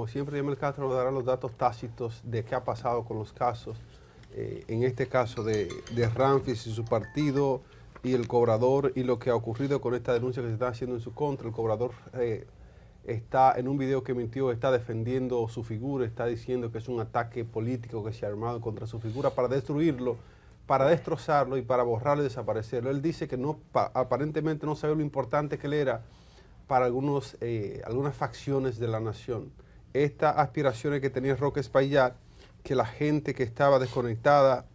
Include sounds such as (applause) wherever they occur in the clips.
como siempre, Yamel Castro nos dará los datos tácitos de qué ha pasado con los casos, eh, en este caso de, de Ramfis y su partido y el cobrador y lo que ha ocurrido con esta denuncia que se está haciendo en su contra. El cobrador eh, está en un video que mintió, está defendiendo su figura, está diciendo que es un ataque político que se ha armado contra su figura para destruirlo, para destrozarlo y para borrarlo y desaparecerlo. Él dice que no, aparentemente no sabe lo importante que él era para algunos, eh, algunas facciones de la nación. Estas aspiraciones que tenía Roque Espaillat, que la gente que estaba desconectada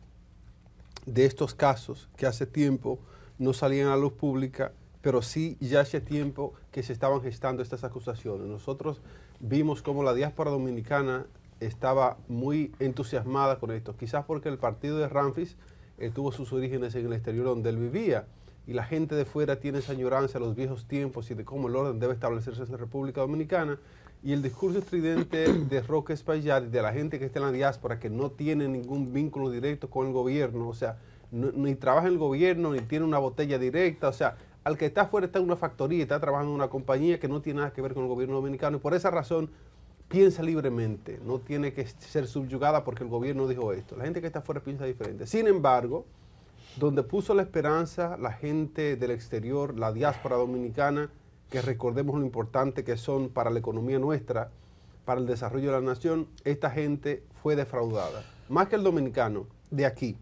de estos casos, que hace tiempo no salían a la luz pública, pero sí ya hace tiempo que se estaban gestando estas acusaciones. Nosotros vimos cómo la diáspora dominicana estaba muy entusiasmada con esto, quizás porque el partido de Ramfis eh, tuvo sus orígenes en el exterior donde él vivía y la gente de fuera tiene esa añoranza a los viejos tiempos y de cómo el orden debe establecerse en la República Dominicana y el discurso estridente de Roque Espaillat y de la gente que está en la diáspora que no tiene ningún vínculo directo con el gobierno, o sea, ni trabaja en el gobierno, ni tiene una botella directa, o sea, al que está afuera está en una factoría, está trabajando en una compañía que no tiene nada que ver con el gobierno dominicano y por esa razón piensa libremente, no tiene que ser subyugada porque el gobierno dijo esto. La gente que está afuera piensa diferente. Sin embargo, donde puso la esperanza la gente del exterior, la diáspora dominicana, que recordemos lo importante que son para la economía nuestra, para el desarrollo de la nación, esta gente fue defraudada. Más que el dominicano, de aquí.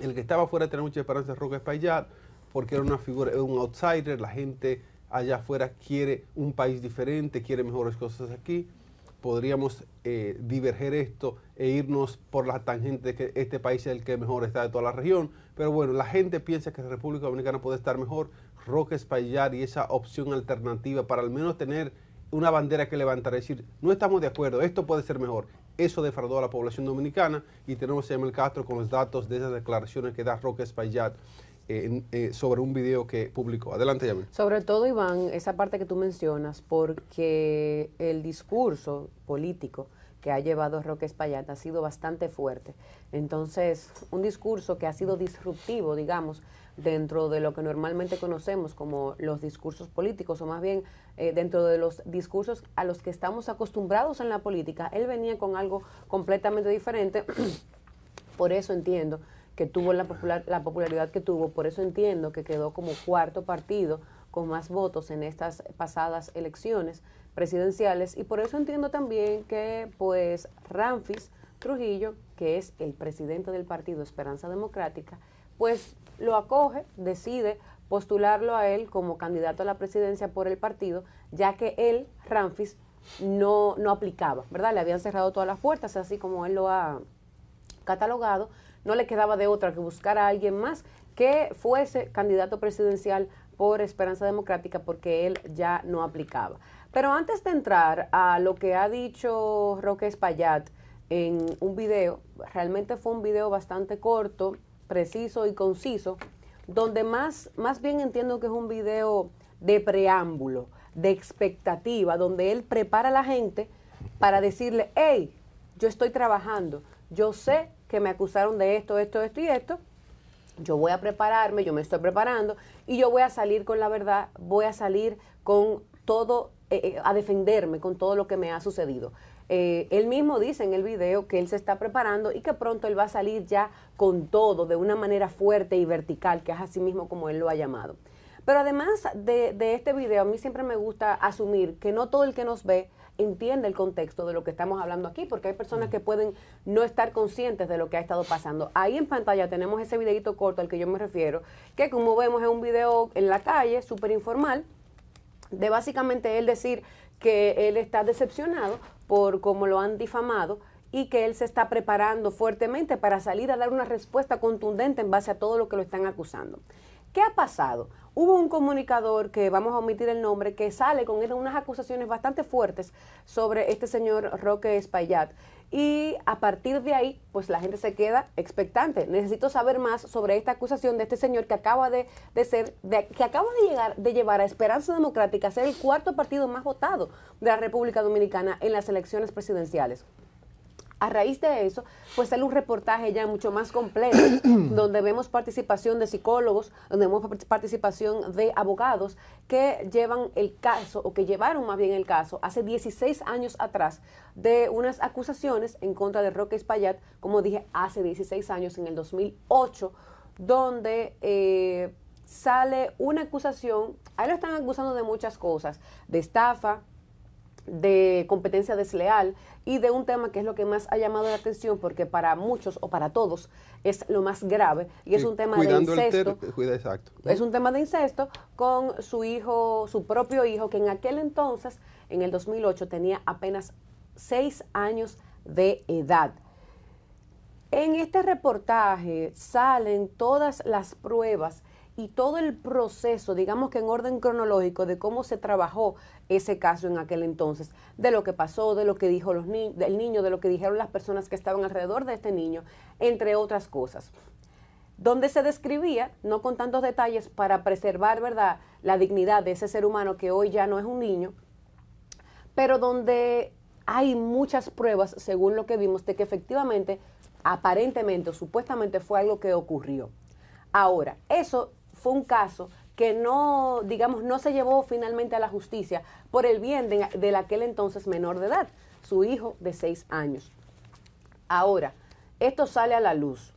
El que estaba afuera tenía mucha esperanza de Roque Espaillat, porque era una figura, un outsider, la gente allá afuera quiere un país diferente, quiere mejores cosas aquí. Podríamos eh, diverger esto e irnos por la tangente de que este país es el que mejor está de toda la región. Pero bueno, la gente piensa que la República Dominicana puede estar mejor. Roque Espaillat y esa opción alternativa para al menos tener una bandera que levantar, decir, no estamos de acuerdo, esto puede ser mejor. Eso defraudó a la población dominicana y tenemos a Emel Castro con los datos de esas declaraciones que da Roque Espaillat eh, eh, sobre un video que publicó. Adelante, Yamel. Sobre todo, Iván, esa parte que tú mencionas, porque el discurso político que ha llevado Roque Espaillat ha sido bastante fuerte. Entonces, un discurso que ha sido disruptivo, digamos, dentro de lo que normalmente conocemos como los discursos políticos, o más bien eh, dentro de los discursos a los que estamos acostumbrados en la política, él venía con algo completamente diferente. (clears throat) por eso entiendo que tuvo la, popular, la popularidad que tuvo, por eso entiendo que quedó como cuarto partido con más votos en estas pasadas elecciones presidenciales y por eso entiendo también que pues Ramfis Trujillo, que es el presidente del partido Esperanza Democrática, pues lo acoge, decide postularlo a él como candidato a la presidencia por el partido, ya que él, Ramfis, no, no aplicaba, ¿verdad? Le habían cerrado todas las puertas, así como él lo ha catalogado, no le quedaba de otra que buscar a alguien más que fuese candidato presidencial por Esperanza Democrática porque él ya no aplicaba. Pero antes de entrar a lo que ha dicho Roque Espaillat en un video, realmente fue un video bastante corto, preciso y conciso, donde más, más bien entiendo que es un video de preámbulo, de expectativa, donde él prepara a la gente para decirle, hey, yo estoy trabajando, yo sé que me acusaron de esto, esto, esto y esto, yo voy a prepararme, yo me estoy preparando y yo voy a salir con la verdad, voy a salir con todo, eh, eh, a defenderme con todo lo que me ha sucedido. Eh, él mismo dice en el video que él se está preparando y que pronto él va a salir ya con todo, de una manera fuerte y vertical, que es así mismo como él lo ha llamado. Pero además de, de este video, a mí siempre me gusta asumir que no todo el que nos ve entiende el contexto de lo que estamos hablando aquí, porque hay personas que pueden no estar conscientes de lo que ha estado pasando. Ahí en pantalla tenemos ese videito corto al que yo me refiero, que como vemos es un video en la calle, súper informal, de básicamente él decir que él está decepcionado por cómo lo han difamado y que él se está preparando fuertemente para salir a dar una respuesta contundente en base a todo lo que lo están acusando. ¿Qué ha pasado? Hubo un comunicador que vamos a omitir el nombre que sale con unas acusaciones bastante fuertes sobre este señor Roque Espaillat y a partir de ahí, pues la gente se queda expectante. Necesito saber más sobre esta acusación de este señor que acaba de, ser, que acaba de llegar, de llevar a Esperanza Democrática a ser el cuarto partido más votado de la República Dominicana en las elecciones presidenciales. A raíz de eso, pues sale un reportaje ya mucho más completo, (clears throat) donde vemos participación de psicólogos, donde vemos participación de abogados que llevan el caso, o que llevaron más bien el caso, hace 16 años atrás, de unas acusaciones en contra de Roque Espaillat, como dije, hace 16 años, en el 2008, donde eh, sale una acusación, ahí lo están acusando de muchas cosas, de estafa, de competencia desleal y de un tema que es lo que más ha llamado la atención porque para muchos o para todos es lo más grave y es un tema de incesto. Es un tema de incesto con su hijo, su propio hijo, que en aquel entonces, en el 2008, tenía apenas seis años de edad. En este reportaje salen todas las pruebas y todo el proceso, digamos que en orden cronológico, de cómo se trabajó ese caso en aquel entonces, de lo que pasó, de lo que dijo los del niño, de lo que dijeron las personas que estaban alrededor de este niño, entre otras cosas. Donde se describía, no con tantos detalles, para preservar ¿verdad? la dignidad de ese ser humano que hoy ya no es un niño, pero donde hay muchas pruebas, según lo que vimos, de que efectivamente, aparentemente o supuestamente fue algo que ocurrió. Ahora, eso fue un caso que no, digamos, no se llevó finalmente a la justicia por el bien de, de aquel entonces menor de edad, su hijo de seis años. Ahora, esto sale a la luz.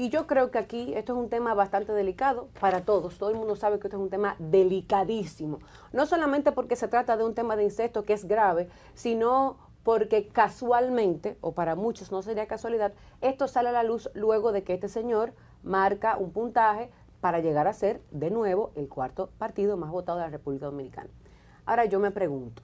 Y yo creo que aquí esto es un tema bastante delicado para todos. Todo el mundo sabe que esto es un tema delicadísimo. No solamente porque se trata de un tema de incesto que es grave, sino porque casualmente, o para muchos no sería casualidad, esto sale a la luz luego de que este señor marca un puntaje para llegar a ser de nuevo el cuarto partido más votado de la República Dominicana. Ahora yo me pregunto,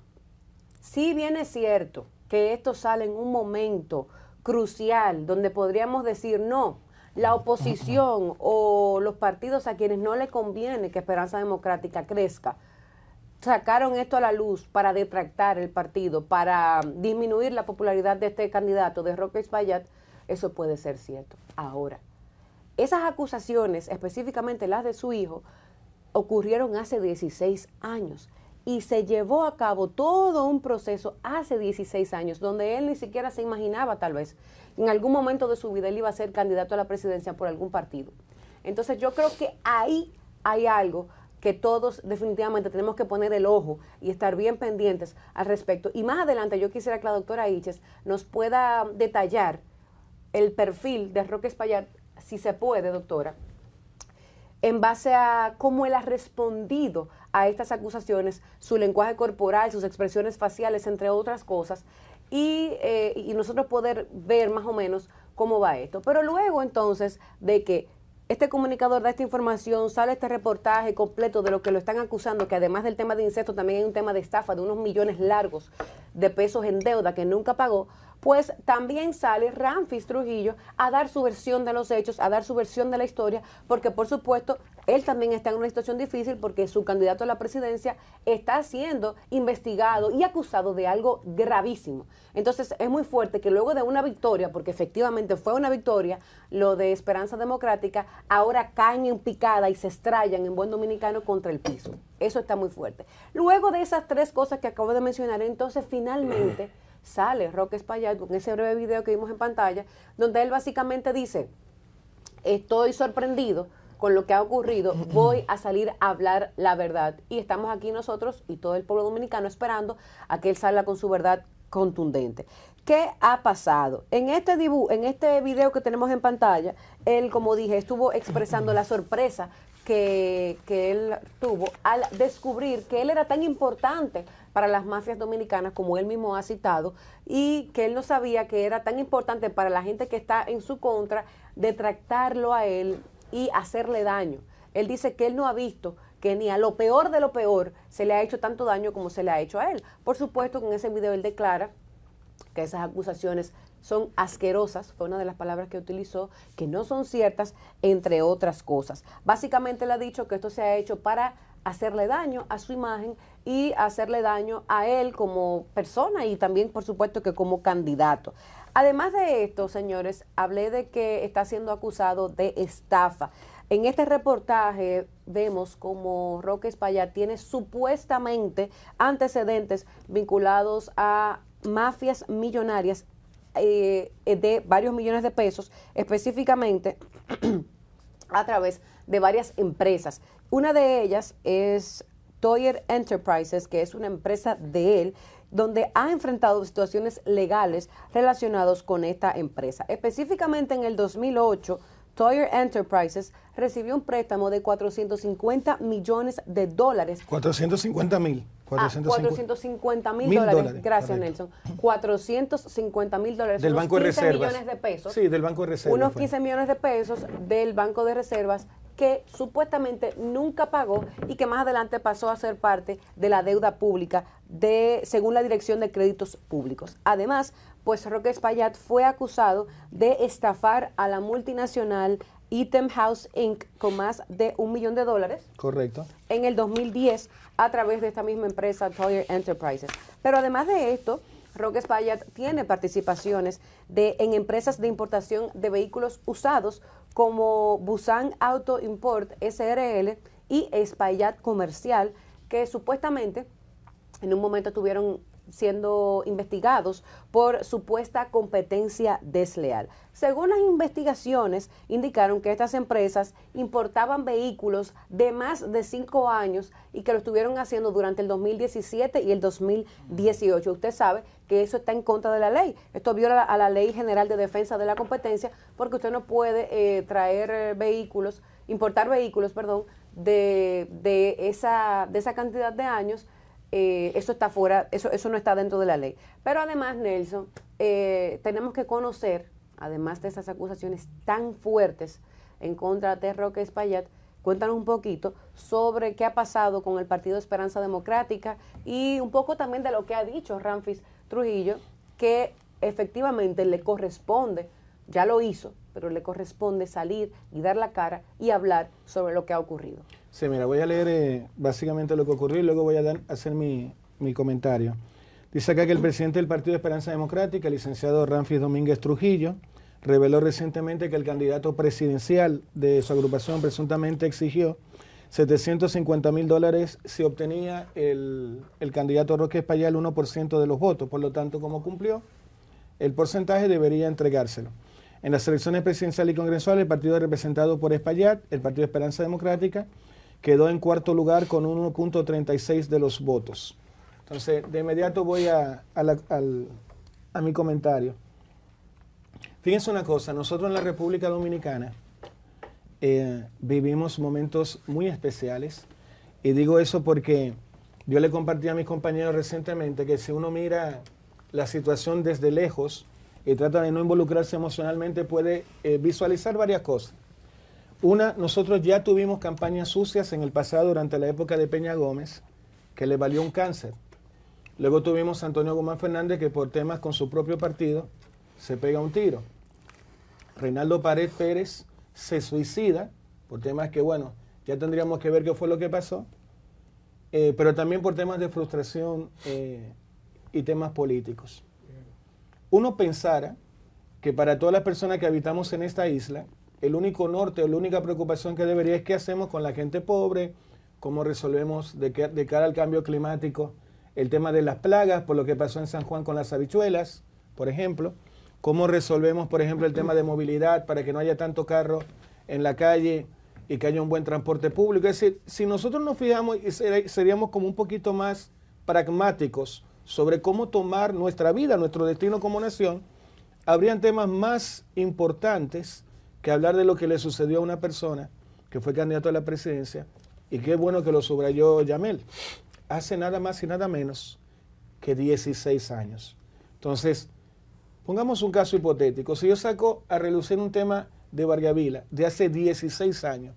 si bien es cierto que esto sale en un momento crucial donde podríamos decir no, la oposición (laughs) o los partidos a quienes no le conviene que Esperanza Democrática crezca, sacaron esto a la luz para detractar el partido, para disminuir la popularidad de este candidato, de Roque Espaillat, eso puede ser cierto. Ahora, esas acusaciones, específicamente las de su hijo, ocurrieron hace 16 años y se llevó a cabo todo un proceso hace 16 años, donde él ni siquiera se imaginaba tal vez en algún momento de su vida él iba a ser candidato a la presidencia por algún partido. Entonces yo creo que ahí hay algo que todos definitivamente tenemos que poner el ojo y estar bien pendientes al respecto. Y más adelante yo quisiera que la doctora Iches nos pueda detallar el perfil de Roque Espaillat si se puede, doctora, en base a cómo él ha respondido a estas acusaciones, su lenguaje corporal, sus expresiones faciales, entre otras cosas, y, eh, y nosotros poder ver más o menos cómo va esto. Pero luego entonces de que este comunicador da esta información, sale este reportaje completo de lo que lo están acusando, que además del tema de incesto también hay un tema de estafa de unos millones largos de pesos en deuda que nunca pagó, pues también sale Ramfis Trujillo a dar su versión de los hechos, a dar su versión de la historia, porque por supuesto él también está en una situación difícil porque su candidato a la presidencia está siendo investigado y acusado de algo gravísimo. Entonces es muy fuerte que luego de una victoria, porque efectivamente fue una victoria, lo de Esperanza Democrática, ahora caen en picada y se estrellan en buen dominicano contra el piso. Eso está muy fuerte. Luego de esas tres cosas que acabo de mencionar, entonces finalmente (clears throat) sale Roque Espaillat con ese breve video que vimos en pantalla, donde él básicamente dice, estoy sorprendido con lo que ha ocurrido, (clears throat) voy a salir a hablar la verdad. Y estamos aquí nosotros y todo el pueblo dominicano esperando a que él salga con su verdad contundente. ¿Qué ha pasado? En este dibujo, en este video que tenemos en pantalla, él, como dije, estuvo expresando la sorpresa que, que, él tuvo al descubrir que él era tan importante para las mafias dominicanas, como él mismo ha citado, y que él no sabía que era tan importante para la gente que está en su contra detractarlo a él y hacerle daño. Él dice que él no ha visto que ni a lo peor de lo peor se le ha hecho tanto daño como se le ha hecho a él. Por supuesto que en ese video él declara que esas acusaciones son asquerosas, fue una de las palabras que utilizó, que no son ciertas, entre otras cosas. Básicamente él ha dicho que esto se ha hecho para hacerle daño a su imagen y hacerle daño a él como persona y también, por supuesto, que como candidato. Además de esto, señores, hablé de que está siendo acusado de estafa. En este reportaje vemos como Roque Espaillat tiene supuestamente antecedentes vinculados a mafias millonarias eh, de varios millones de pesos, específicamente (clears throat) a través de varias empresas. Una de ellas es Toyer Enterprises, que es una empresa de él, donde ha enfrentado situaciones legales relacionadas con esta empresa. Específicamente en el 2008, Toyer Enterprises recibió un préstamo de 450 millones de dólares. 450 mil. 450 mil dólares. Gracias, Nelson. 450 mil dólares. Del Banco de Reservas. millones de pesos. Sí, del Banco de Reservas. Unos 15 millones de pesos del Banco de Reservas que supuestamente nunca pagó y que más adelante pasó a ser parte de la deuda pública de según la Dirección de Créditos Públicos. Además, pues Roque Espaillat fue acusado de estafar a la multinacional Item House Inc. con más de un millón de dólares. Correcto. En el 2010 a través de esta misma empresa Toyer Enterprises. Pero además de esto, Roque Espaillat tiene participaciones de, en empresas de importación de vehículos usados como Busan Auto Import SRL y Espaillat Comercial, que supuestamente en un momento tuvieron siendo investigados por supuesta competencia desleal. Según las investigaciones, indicaron que estas empresas importaban vehículos de más de cinco años y que lo estuvieron haciendo durante el 2017 y el 2018. Usted sabe que eso está en contra de la ley. Esto viola a la Ley General de Defensa de la Competencia porque usted no puede eh, traer eh, vehículos, importar vehículos, perdón, de, de, esa, de esa cantidad de años eh, eso está fuera, eso, eso no está dentro de la ley. Pero además, Nelson, eh, tenemos que conocer, además de esas acusaciones tan fuertes en contra de Roque Espaillat, cuéntanos un poquito sobre qué ha pasado con el Partido Esperanza Democrática y un poco también de lo que ha dicho Ramfis Trujillo, que efectivamente le corresponde, ya lo hizo, pero le corresponde salir y dar la cara y hablar sobre lo que ha ocurrido. Sí, mira, voy a leer eh, básicamente lo que ocurrió y luego voy a hacer mi, comentario. Dice acá que el presidente del Partido de Esperanza Democrática, el licenciado Ramfis Domínguez Trujillo, reveló recientemente que el candidato presidencial de su agrupación presuntamente exigió 750 mil dólares si obtenía el, el candidato Roque Espaillat el 1% de los votos. Por lo tanto, como cumplió, el porcentaje debería entregárselo. En las elecciones presidenciales y congresuales, el partido representado por Espaillat, el Partido de Esperanza Democrática, quedó en cuarto lugar con 1.36 de los votos. Entonces, de inmediato voy a, mi comentario. Fíjense una cosa, nosotros en la República Dominicana eh, vivimos momentos muy especiales y digo eso porque yo le compartí a mis compañeros recientemente que si uno mira la situación desde lejos y trata de no involucrarse emocionalmente puede eh, visualizar varias cosas. Una, nosotros ya tuvimos campañas sucias en el pasado durante la época de Peña Gómez, que le valió un cáncer. Luego tuvimos a Antonio Guzmán Fernández, que por temas con su propio partido se pega un tiro. Reinaldo Pared Pérez se suicida por temas que, bueno, ya tendríamos que ver qué fue lo que pasó, eh, pero también por temas de frustración eh, y temas políticos. Uno pensara que para todas las personas que habitamos en esta isla, el único norte o la única preocupación que debería es qué hacemos con la gente pobre, cómo resolvemos de, cara al cambio climático el tema de las plagas, por lo que pasó en San Juan con las habichuelas, por ejemplo, cómo resolvemos, por ejemplo, el tema de movilidad para que no haya tanto carro en la calle y que haya un buen transporte público. Es decir, si nosotros nos fijamos, seríamos como un poquito más pragmáticos sobre cómo tomar nuestra vida, nuestro destino como nación, habrían temas más importantes que hablar de lo que le sucedió a una persona que fue candidato a la presidencia, y qué bueno que lo subrayó Yamel, hace nada más y nada menos que 16 años. Entonces, pongamos un caso hipotético. Si yo saco a relucir un tema de Vargavila de hace 16 años,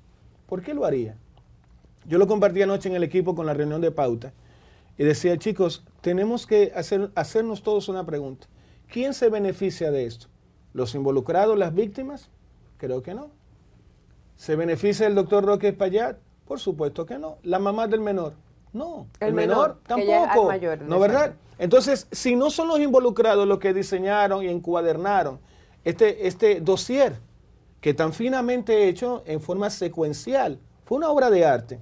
¿por qué lo haría? Yo lo compartí anoche en el equipo con la reunión de pauta y decía, chicos, tenemos que hacer, hacernos todos una pregunta. ¿Quién se beneficia de esto? ¿Los involucrados, las víctimas? Creo que no. ¿Se beneficia el doctor Roque Espaillat? Por supuesto que no. ¿La mamá del menor? No. El, menor, tampoco. ¿No verdad? Entonces, si no son los involucrados los que diseñaron y encuadernaron este, este dossier, que tan finamente hecho en forma secuencial, fue una obra de arte.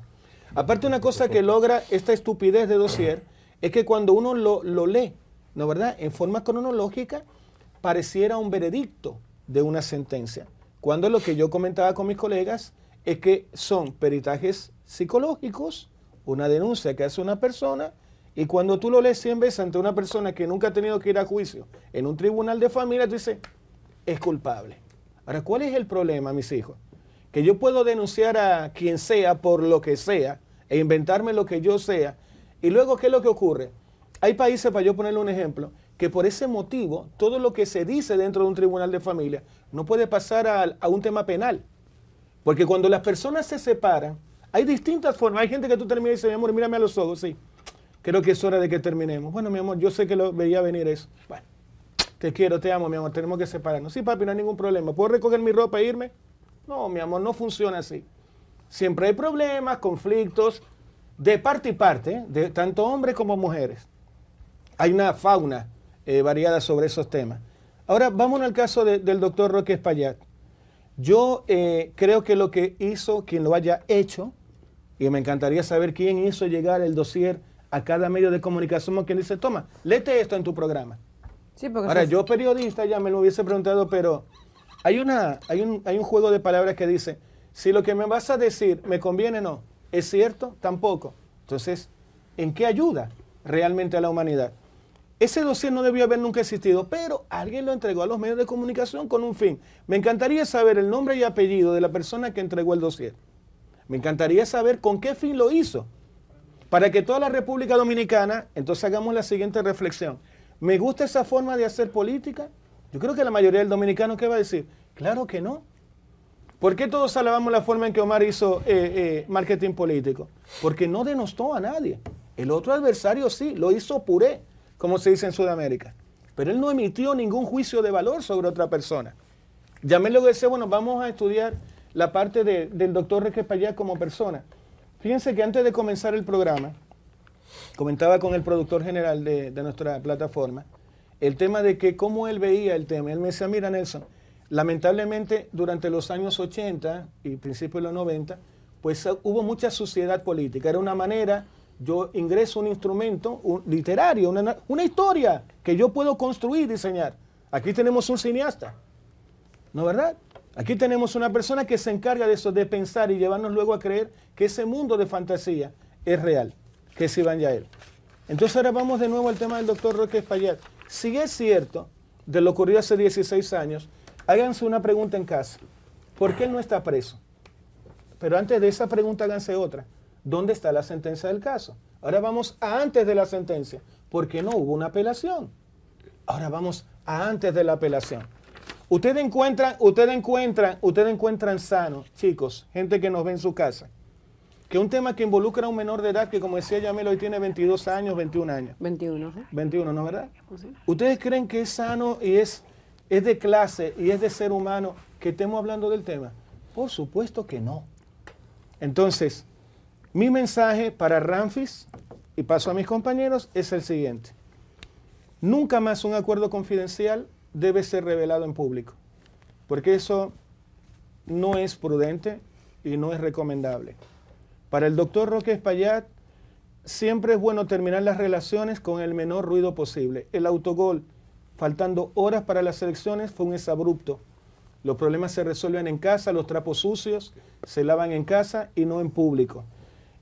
Aparte, una cosa que logra esta estupidez de dossier es que cuando uno lo, lo lee, ¿no verdad? En forma cronológica, pareciera un veredicto de una sentencia, cuando lo que yo comentaba con mis colegas es que son peritajes psicológicos, una denuncia que hace una persona, y cuando tú lo lees 100 veces ante una persona que nunca ha tenido que ir a juicio en un tribunal de familia, tú dices, es culpable. Ahora, ¿cuál es el problema, mis hijos? Que yo puedo denunciar a quien sea por lo que sea e inventarme lo que yo sea, y luego, ¿qué es lo que ocurre? Hay países, para yo ponerle un ejemplo, que por ese motivo, todo lo que se dice dentro de un tribunal de familia no puede pasar a, un tema penal. Porque cuando las personas se separan, hay distintas formas. Hay gente que tú terminas y dices, mi amor, mírame a los ojos, sí. Creo que es hora de que terminemos. Bueno, mi amor, yo sé que lo veía venir eso. Bueno, te quiero, te amo, mi amor, tenemos que separarnos. Sí, papi, no hay ningún problema. ¿Puedo recoger mi ropa e irme? No, mi amor, no funciona así. Siempre hay problemas, conflictos, de parte y parte, de tanto hombres como mujeres. Hay una fauna eh, variada sobre esos temas. Ahora, vamos al caso del doctor Roque Espaillat. Yo eh, creo que lo que hizo, quien lo haya hecho, y me encantaría saber quién hizo llegar el dossier a cada medio de comunicación, quien dice, toma, léete esto en tu programa. Sí, porque Ahora, yo periodista ya me lo hubiese preguntado, pero hay, una, hay, un, hay un juego de palabras que dice, si lo que me vas a decir me conviene, no. ¿Es cierto? Tampoco. Entonces, ¿en qué ayuda realmente a la humanidad? Ese dossier no debió haber nunca existido, pero alguien lo entregó a los medios de comunicación con un fin. Me encantaría saber el nombre y apellido de la persona que entregó el dossier. Me encantaría saber con qué fin lo hizo. Para que toda la República Dominicana, entonces hagamos la siguiente reflexión. ¿Me gusta esa forma de hacer política? Yo creo que la mayoría del dominicano, ¿qué va a decir? Claro que no. ¿Por qué todos alabamos la forma en que Omar hizo eh, eh, marketing político? Porque no denostó a nadie. El otro adversario sí, lo hizo puré, como se dice en Sudamérica. Pero él no emitió ningún juicio de valor sobre otra persona. Llamé luego decía, bueno, vamos a estudiar la parte del doctor Reque como persona. Fíjense que antes de comenzar el programa, comentaba con el productor general de, nuestra plataforma el tema de que cómo él veía el tema. Él me decía, mira Nelson, lamentablemente durante los años 80 y principios de los 90, pues hubo mucha suciedad política. Era una manera, yo ingreso un instrumento literario, una, una historia que yo puedo construir, diseñar. Aquí tenemos un cineasta, ¿no verdad? Aquí tenemos una persona que se encarga de eso, de pensar y llevarnos luego a creer que ese mundo de fantasía es real, que es Iván Yael. Entonces ahora vamos de nuevo al tema del doctor Roque Espaillat. Si es cierto de lo ocurrido hace 16 años, háganse una pregunta en casa. ¿Por qué él no está preso? Pero antes de esa pregunta háganse otra. ¿Dónde está la sentencia del caso? Ahora vamos a antes de la sentencia. ¿Por qué no hubo una apelación? Ahora vamos a antes de la apelación. Ustedes encuentran, ustedes encuentran, ustedes encuentran sano, chicos, gente que nos ve en su casa, que un tema que involucra a un menor de edad que, como decía Yamelo, hoy tiene 22 años, 21 años. 21, 21, ¿no verdad? Pues ¿Ustedes creen que es sano y es, es de clase y es de ser humano que estemos hablando del tema? Por supuesto que no. Entonces, mi mensaje para Ramfis y paso a mis compañeros es el siguiente. Nunca más un acuerdo confidencial debe ser revelado en público, porque eso no es prudente y no es recomendable. Para el doctor Roque Espaillat, siempre es bueno terminar las relaciones con el menor ruido posible. El autogol, faltando horas para las elecciones, fue un exabrupto. Los problemas se resuelven en casa, los trapos sucios se lavan en casa y no en público.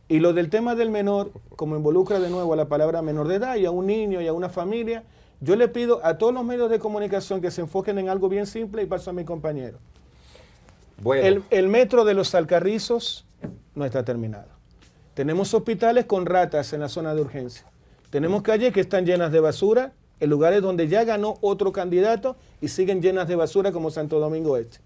Y lo del tema del menor, como involucra de nuevo a la palabra menor de edad y a un niño y a una familia, yo le pido a todos los medios de comunicación que se enfoquen en algo bien simple y paso a mi compañero. Bueno. El, metro de los Alcarrizos no está terminado. Tenemos hospitales con ratas en la zona de urgencia. Tenemos calles que están llenas de basura en lugares donde ya ganó otro candidato y siguen llenas de basura como Santo Domingo Este.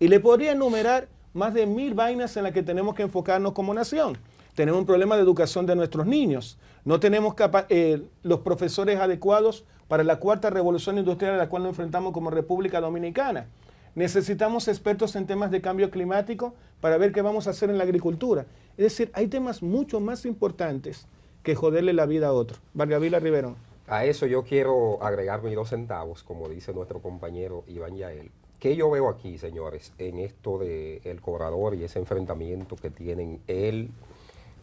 Y le podría enumerar más de mil vainas en las que tenemos que enfocarnos como nación. Tenemos un problema de educación de nuestros niños. No tenemos eh, los profesores adecuados para la cuarta revolución industrial a la cual nos enfrentamos como República Dominicana. Necesitamos expertos en temas de cambio climático para ver qué vamos a hacer en la agricultura. Es decir, hay temas mucho más importantes que joderle la vida a otro. Vargavila Riverón. A eso yo quiero agregar mis dos centavos, como dice nuestro compañero Iván Yael. ¿Qué yo veo aquí, señores, en esto del el cobrador y ese enfrentamiento que tienen él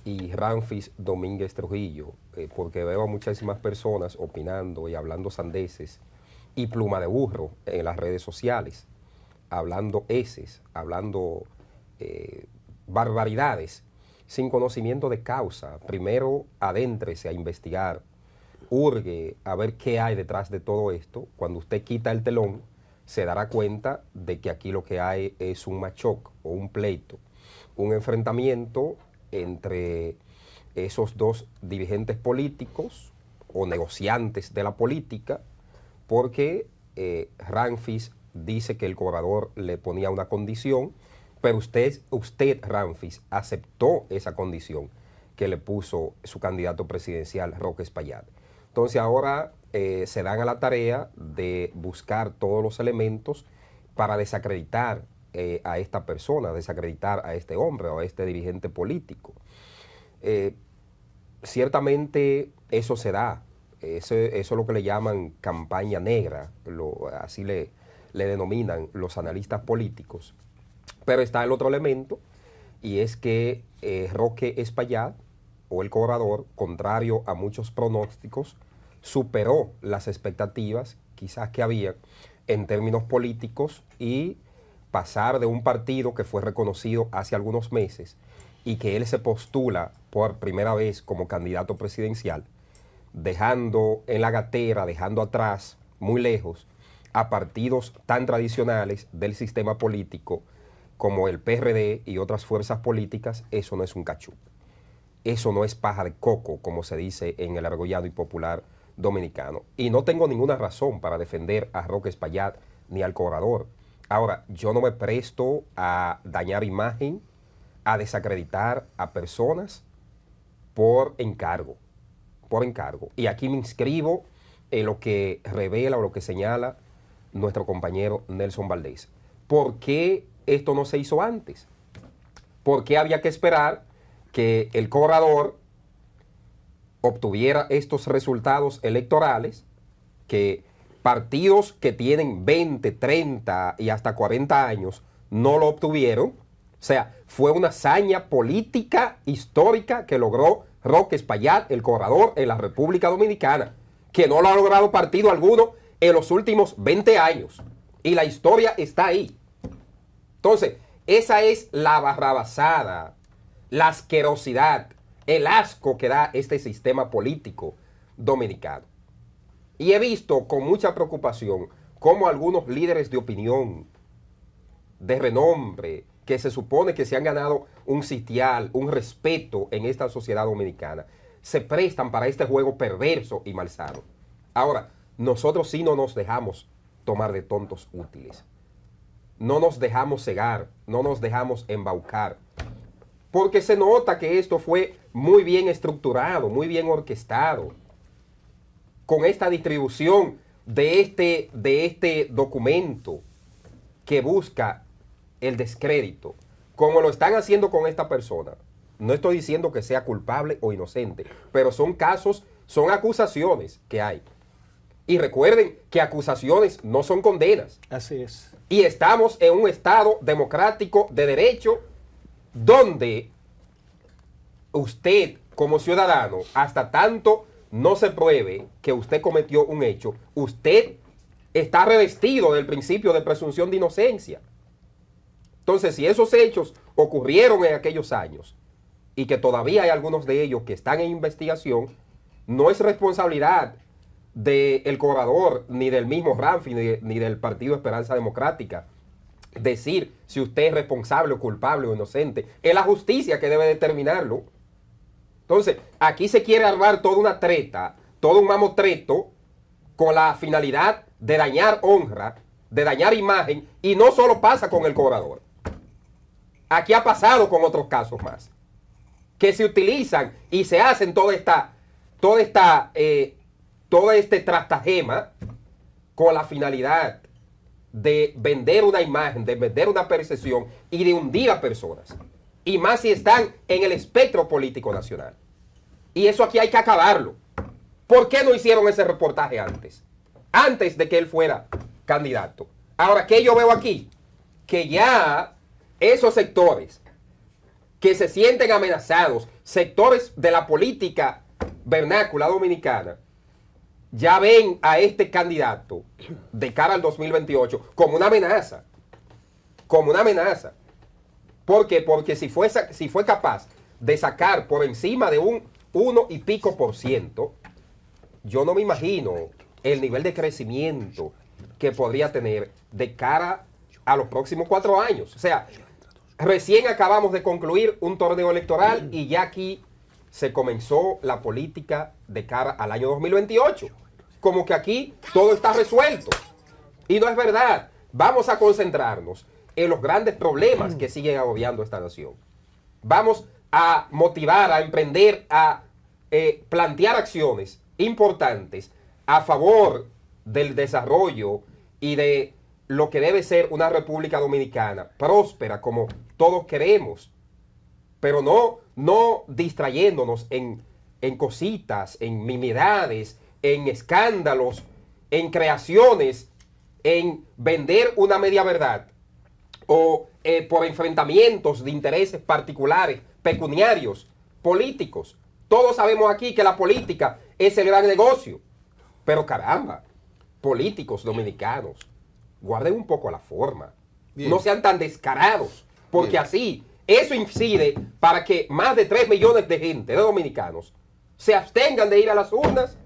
y Ramfis Domínguez Trujillo, eh, porque veo a muchísimas personas opinando y hablando sandeces y pluma de burro en las redes sociales, hablando heces, hablando eh, barbaridades, sin conocimiento de causa. Primero adéntrese a investigar, urge a ver qué hay detrás de todo esto. Cuando usted quita el telón, se dará cuenta de que aquí lo que hay es un machoc o un pleito, un enfrentamiento entre esos dos dirigentes políticos o negociantes de la política, porque eh, Ramfis dice que el cobrador le ponía una condición, pero usted, usted, Ramfis, aceptó esa condición que le puso su candidato presidencial, Roque Espaillat. Entonces ahora eh, se dan a la tarea de buscar todos los elementos para desacreditar eh, a esta persona, desacreditar a este hombre o a este dirigente político. Eh, ciertamente eso se da, eso, es lo que le llaman campaña negra, así le, le denominan los analistas políticos. Pero está el otro elemento, y es que Roque Espaillat, o el cobrador, contrario a muchos pronósticos, superó las expectativas quizás que había en términos políticos y pasar de un partido que fue reconocido hace algunos meses y que él se postula por primera vez como candidato presidencial, dejando en la gatera, dejando atrás, muy lejos, a partidos tan tradicionales del sistema político como el PRD y otras fuerzas políticas, eso no es un cachú. Eso no es paja de coco, como se dice en el argollado y popular dominicano. Y no tengo ninguna razón para defender a Roque Espaillat ni al cobrador. Ahora, yo no me presto a dañar imagen, a desacreditar a personas por encargo, por encargo. Y aquí me inscribo en lo que revela o lo que señala nuestro compañero Nelson Valdés. ¿Por qué esto no se hizo antes? ¿Por qué había que esperar que el cobrador obtuviera estos resultados electorales, que partidos que tienen 20, 30 y hasta 40 años no lo obtuvieron. O sea, fue una hazaña política histórica que logró Roque Espaillat, el corredor en la República Dominicana, que no lo ha logrado partido alguno en los últimos 20 años. Y la historia está ahí. Entonces, esa es la barrabasada, la asquerosidad, el asco que da este sistema político dominicano. Y he visto con mucha preocupación cómo algunos líderes de opinión, de renombre, que se supone que se han ganado un sitial, un respeto en esta sociedad dominicana, se prestan para este juego perverso y malsano. Ahora, nosotros sí no nos dejamos tomar de tontos útiles. No nos dejamos cegar, no nos dejamos embaucar porque se nota que esto fue muy bien estructurado, muy bien orquestado, con esta distribución de este, de este documento que busca el descrédito, como lo están haciendo con esta persona. No estoy diciendo que sea culpable o inocente, pero son casos, son acusaciones que hay. Y recuerden que acusaciones no son condenas. Así es. Y estamos en un Estado democrático de derecho donde usted como ciudadano, hasta tanto no se pruebe que usted cometió un hecho, usted está revestido del principio de presunción de inocencia. Entonces, si esos hechos ocurrieron en aquellos años y que todavía hay algunos de ellos que están en investigación, no es responsabilidad del cobrador, ni del mismo Ramfi, ni, ni del Partido Esperanza Democrática, decir si usted es responsable o culpable o inocente. Es la justicia que debe determinarlo. Entonces, aquí se quiere armar toda una treta, todo un mamotreto con la finalidad de dañar honra, de dañar imagen, y no solo pasa con el cobrador. Aquí ha pasado con otros casos más, que se utilizan y se hacen toda esta, toda esta, eh, todo este trastajema con la finalidad de vender una imagen, de vender una percepción y de hundir a personas. Y más si están en el espectro político nacional. Y eso aquí hay que acabarlo. ¿Por qué no hicieron ese reportaje antes? Antes de que él fuera candidato. Ahora, ¿qué yo veo aquí? Que ya esos sectores que se sienten amenazados, sectores de la política vernácula dominicana, ya ven a este candidato de cara al 2028 como una amenaza. Como una amenaza. ¿Por qué? Porque si fue, si fue capaz de sacar por encima de un 1 y pico por ciento, yo no me imagino el nivel de crecimiento que podría tener de cara a los próximos cuatro años. O sea, recién acabamos de concluir un torneo electoral y ya aquí se comenzó la política de cara al año 2028. Como que aquí todo está resuelto. Y no es verdad. Vamos a concentrarnos en los grandes problemas que siguen agobiando esta nación. Vamos a motivar, a emprender, a eh, plantear acciones importantes a favor del desarrollo y de lo que debe ser una República Dominicana próspera como todos queremos, pero no, no distrayéndonos en, en cositas, en mimidades, en escándalos, en creaciones, en vender una media verdad o eh, por enfrentamientos de intereses particulares, pecuniarios, políticos. Todos sabemos aquí que la política es el gran negocio. Pero caramba, políticos dominicanos, guarden un poco la forma. No sean tan descarados, porque así eso incide para que más de 3 millones de gente, de dominicanos, se abstengan de ir a las urnas.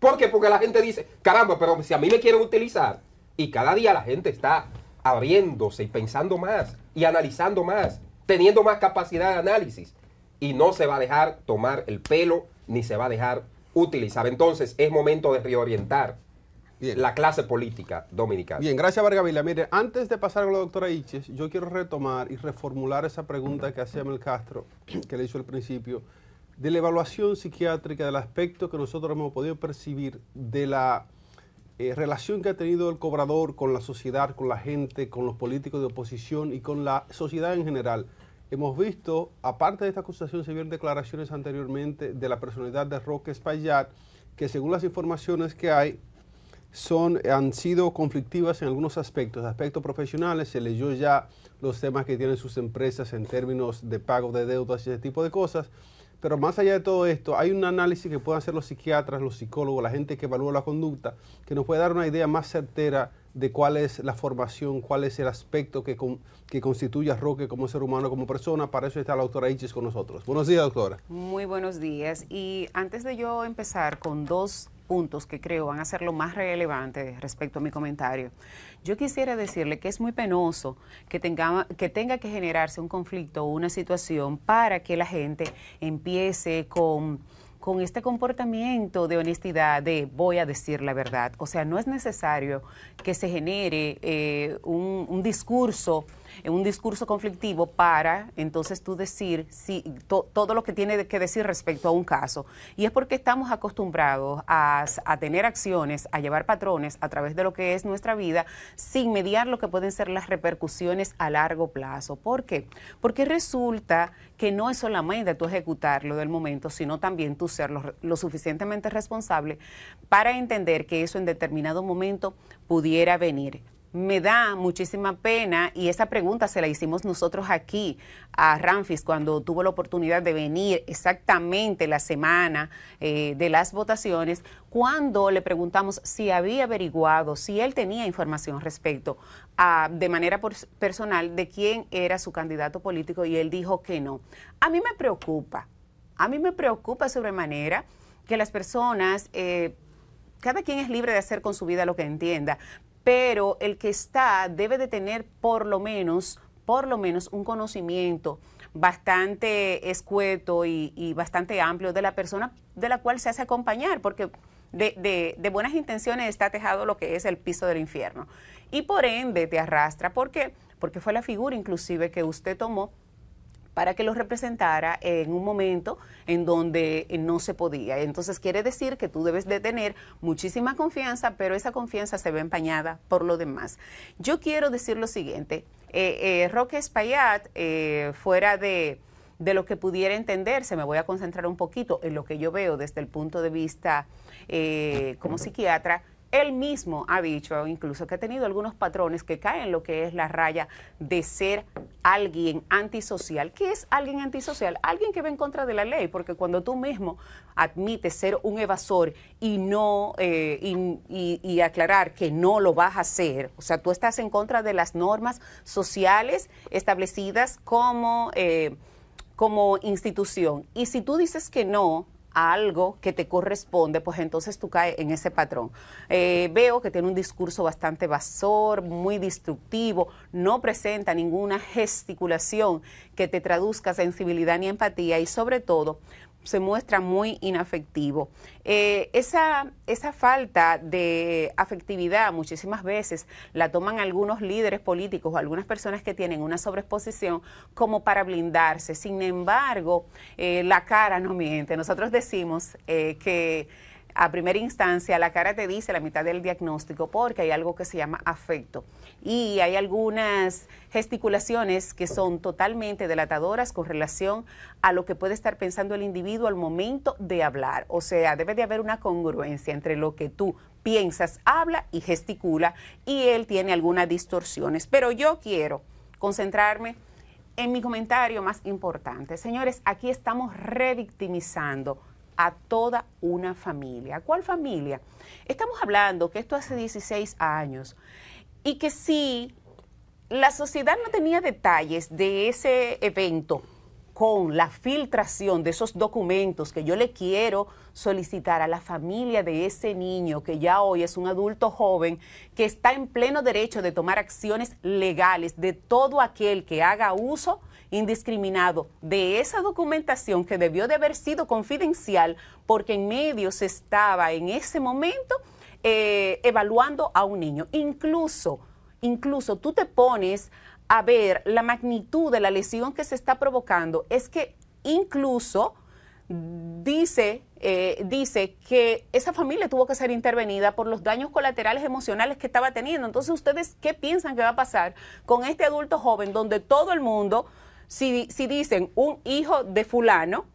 ¿Por qué? Porque la gente dice, caramba, pero si a mí me quieren utilizar, y cada día la gente está abriéndose y pensando más y analizando más, teniendo más capacidad de análisis, y no se va a dejar tomar el pelo ni se va a dejar utilizar. Entonces es momento de reorientar la clase política dominicana. Bien, gracias Vargavila. Mire, antes de pasar con la doctora Iches, yo quiero retomar y reformular esa pregunta que hacía Mel Castro, (clears throat) que le hizo al principio, de la evaluación psiquiátrica, del aspecto que nosotros hemos podido percibir de la eh, relación que ha tenido el cobrador con la sociedad, con la gente, con los políticos de oposición y con la sociedad en general. Hemos visto, aparte de esta acusación, se vieron declaraciones anteriormente de la personalidad de Roque Espaillat, que según las informaciones que hay, son, han sido conflictivas en algunos aspectos, aspectos profesionales, se leyó ya los temas que tienen sus empresas en términos de pago de deudas y ese tipo de cosas, pero más allá de todo esto, hay un análisis que pueden hacer los psiquiatras, los psicólogos, la gente que evalúa la conducta, que nos puede dar una idea más certera de cuál es la formación, cuál es el aspecto que, que constituye a Roque como ser humano, como persona. Para eso está la doctora Ichis con nosotros. Buenos días, doctora. Muy buenos días. Y antes de yo empezar con dos puntos que creo van a ser lo más relevante respecto a mi comentario. Yo quisiera decirle que es muy penoso que tenga, que tenga que generarse un conflicto o una situación para que la gente empiece con con este comportamiento de honestidad, de voy a decir la verdad. O sea, no es necesario que se genere eh, un, discurso un discurso conflictivo para entonces tú decir si, todo lo que tiene que decir respecto a un caso. Y es porque estamos acostumbrados a, a, tener acciones, a llevar patrones a través de lo que es nuestra vida, sin mediar lo que pueden ser las repercusiones a largo plazo. ¿Por qué? Porque resulta que no es solamente tú ejecutarlo del momento, sino también tú ser lo, suficientemente responsable para entender que eso en determinado momento pudiera venir me da muchísima pena y esa pregunta se la hicimos nosotros aquí a Ramfis cuando tuvo la oportunidad de venir exactamente la semana eh, de las votaciones, cuando le preguntamos si había averiguado, si él tenía información respecto a, de manera personal de quién era su candidato político y él dijo que no. A mí me preocupa, a mí me preocupa sobremanera que las personas... Eh, cada quien es libre de hacer con su vida lo que entienda, pero el que está debe de tener por lo menos, por lo menos un conocimiento bastante escueto y, bastante amplio de la persona de la cual se hace acompañar, porque de, de, buenas intenciones está tejado lo que es el piso del infierno. Y por ende te arrastra, ¿por qué? Porque fue la figura inclusive que usted tomó para que lo representara en un momento en donde no se podía. Entonces quiere decir que tú debes de tener muchísima confianza, pero esa confianza se ve empañada por lo demás. Yo quiero decir lo siguiente, eh, eh, Roque Espaillat, eh, fuera de, de lo que pudiera entenderse, me voy a concentrar un poquito en lo que yo veo desde el punto de vista como psiquiatra, él mismo ha dicho incluso que ha tenido algunos patrones que caen en lo que es la raya de ser alguien antisocial. ¿Qué es alguien antisocial? Alguien que va en contra de la ley, porque cuando tú mismo admites ser un evasor y no eh, y, aclarar que no lo vas a hacer, o sea, tú estás en contra de las normas sociales establecidas como, eh, como institución. Y si tú dices que no, algo que te corresponde, pues entonces tú caes en ese patrón. Eh, veo que tiene un discurso bastante basor, muy destructivo, no presenta ninguna gesticulación que te traduzca sensibilidad ni empatía y sobre todo se muestra muy inafectivo. Eh, esa, esa falta de afectividad muchísimas veces la toman algunos líderes políticos o algunas personas que tienen una sobreexposición como para blindarse. Sin embargo, eh, la cara no miente. Nosotros decimos eh, que a primera instancia la cara te dice la mitad del diagnóstico porque hay algo que se llama afecto y hay algunas gesticulaciones que son totalmente delatadoras con relación a lo que puede estar pensando el individuo al momento de hablar. O sea, debe de haber una congruencia entre lo que tú piensas, habla y gesticula y él tiene algunas distorsiones. Pero yo quiero concentrarme en mi comentario más importante. Señores, aquí estamos revictimizando a toda una familia. ¿Cuál familia? Estamos hablando que esto hace 16 años y que si la sociedad no tenía detalles de ese evento con la filtración de esos documentos que yo le quiero solicitar a la familia de ese niño que ya hoy es un adulto joven que está en pleno derecho de tomar acciones legales de todo aquel que haga uso indiscriminado de esa documentación que debió de haber sido confidencial porque en medio se estaba en ese momento eh, evaluando a un niño. Incluso, incluso tú te pones a ver la magnitud de la lesión que se está provocando. Es que incluso dice, eh, dice que esa familia tuvo que ser intervenida por los daños colaterales emocionales que estaba teniendo. Entonces, ¿ustedes qué piensan que va a pasar con este adulto joven donde todo el mundo, si, si dicen un hijo de fulano,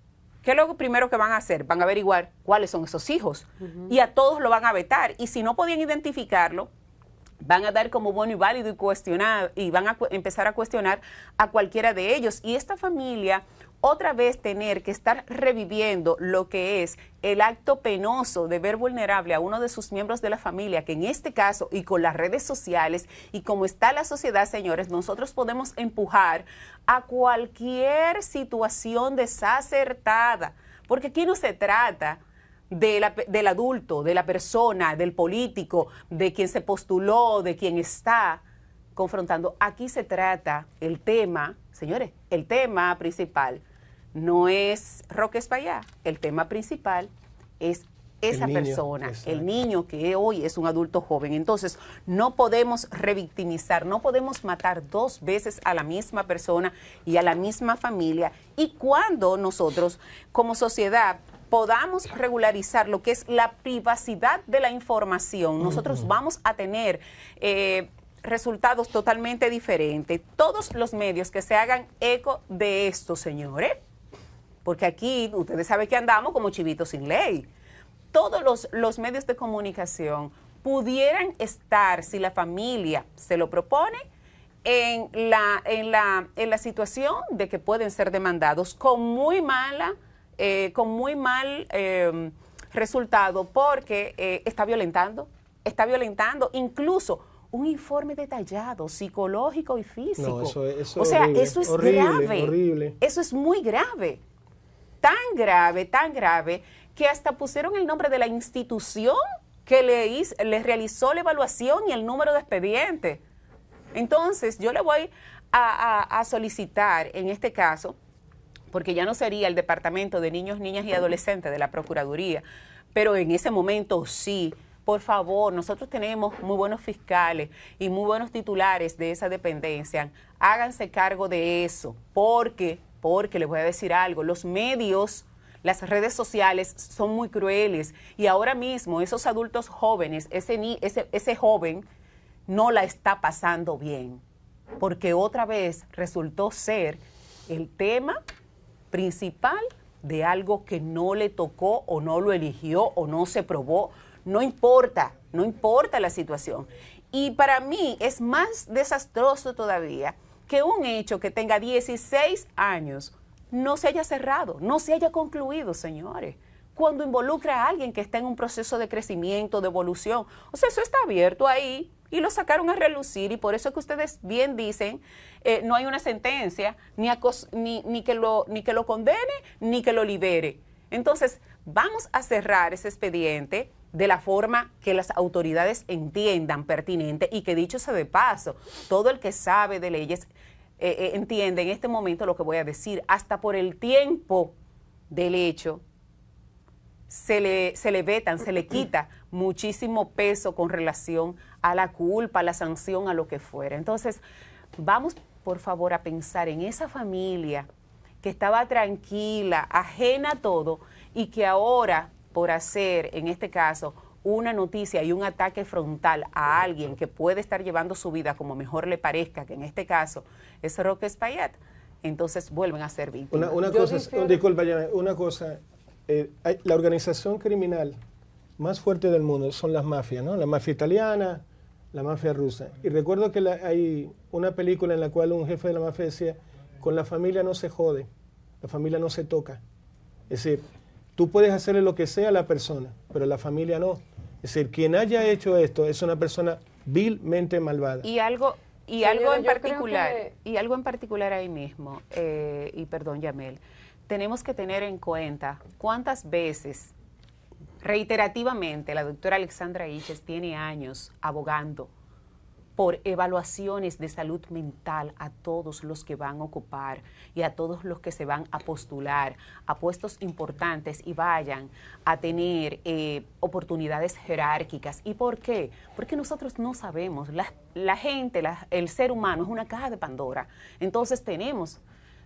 ¿qué es lo primero que van a hacer? Van a averiguar cuáles son esos hijos y a todos lo van a vetar. Y si no podían identificarlo, van a dar como bueno y válido y cuestionar y van a empezar a cuestionar a cualquiera de ellos. Y esta familia otra vez tener que estar reviviendo lo que es el acto penoso de ver vulnerable a uno de sus miembros de la familia, que en este caso y con las redes sociales y como está la sociedad, señores, nosotros podemos empujar a cualquier situación desacertada, porque aquí no se trata del adulto, de la persona, del político, de quien se postuló, de quien está confrontando. Aquí se trata el tema, señores, el tema principal no es Roque Espallá, el tema principal es esa persona, el niño que hoy es un adulto joven. Entonces, no podemos revictimizar, no podemos matar dos veces a la misma persona y a la misma familia. Y cuando nosotros, como sociedad, podamos regularizar lo que es la privacidad de la información, nosotros vamos a tener... Eh, resultados totalmente diferentes. Todos los medios que se hagan eco de esto, señores, porque aquí ustedes saben que andamos como chivitos sin ley. Todos los, los medios de comunicación pudieran estar, si la familia se lo propone, en la, en la, en la situación de que pueden ser demandados con muy mala, eh, con muy mal em, resultado, porque eh, está violentando, está violentando incluso un informe detallado, psicológico y físico. o sea, eso es grave. Eso es muy grave tan grave, tan grave, que hasta pusieron el nombre de la institución que le, realizó la evaluación y el número de expediente. Entonces, yo le voy a, solicitar en este caso, porque ya no sería el Departamento de Niños, Niñas y Adolescentes de la Procuraduría, pero en ese momento sí, por favor, nosotros tenemos muy buenos fiscales y muy buenos titulares de esa dependencia. Háganse cargo de eso, porque porque les voy a decir algo, los medios, las redes sociales son muy crueles y ahora mismo esos adultos jóvenes, ese, ese, ese joven no la está pasando bien, porque otra vez resultó ser el tema principal de algo que no le tocó o no lo eligió o no se probó. No importa, no importa la situación. Y para mí es más desastroso todavía que un hecho que tenga 16 años no se haya cerrado, no se haya concluido, señores cuando involucra a alguien que está en un proceso de crecimiento, de evolución. O sea, eso está abierto ahí y lo sacaron a relucir y por eso que ustedes bien dicen, eh, no hay una sentencia ni, ni, ni, que lo, ni que lo condene ni que lo libere. Entonces, vamos a cerrar ese expediente de la forma que las autoridades entiendan pertinente y que dicho sea de paso, todo el que sabe de leyes eh, eh, entiende en este momento lo que voy a decir, hasta por el tiempo del hecho se le, se le vetan, se le (clears throat) quita muchísimo peso con relación a la culpa, a la sanción, a lo que fuera. Entonces, vamos por favor a pensar en esa familia que estaba tranquila, ajena a todo y que ahora, por hacer, en este caso, una noticia y un ataque frontal a alguien que puede estar llevando su vida como mejor le parezca, que en este caso es Roque Espaillat, entonces vuelven a ser víctimas. Una, cosa, disculpa, una cosa, eh, la organización criminal más fuerte del mundo son las mafias, ¿no? La mafia italiana, la mafia rusa. Y recuerdo que hay una película en la cual un jefe de la mafia decía, con la familia no se jode, la familia no se toca. Es decir, tú puedes hacerle lo que sea a la persona, pero la familia no. Es decir, quien haya hecho esto es una persona vilmente malvada. Y algo, y algo en particular, y algo en particular ahí mismo, eh, y perdón, Yamel, tenemos que tener en cuenta cuántas veces reiterativamente la doctora Alexandra Iches tiene años abogando por evaluaciones de salud mental a todos los que van a ocupar y a todos los que se van a postular a puestos importantes y vayan a tener eh, oportunidades jerárquicas. ¿Y por qué? Porque nosotros no sabemos. La, gente, el ser humano es una caja de Pandora. Entonces tenemos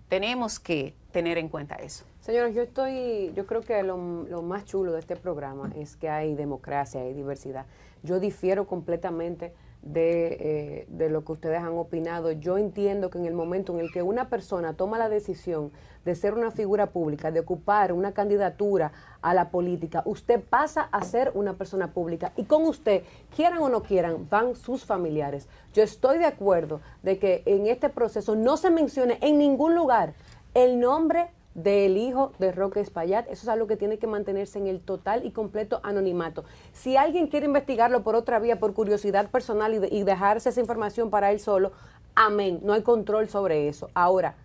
tenemos que tener en cuenta eso. Señores, yo estoy, yo creo que lo, más chulo de este programa es que hay democracia, hay diversidad. Yo difiero completamente de, eh, de, lo que ustedes han opinado. Yo entiendo que en el momento en el que una persona toma la decisión de ser una figura pública, de ocupar una candidatura a la política, usted pasa a ser una persona pública y con usted, quieran o no quieran, van sus familiares. Yo estoy de acuerdo de que en este proceso no se mencione en ningún lugar el nombre del hijo de Roque Espaillat. Eso es algo que tiene que mantenerse en el total y completo anonimato. Si alguien quiere investigarlo por otra vía, por curiosidad personal y, dejarse esa información para él solo, amén, no hay control sobre eso. Ahora,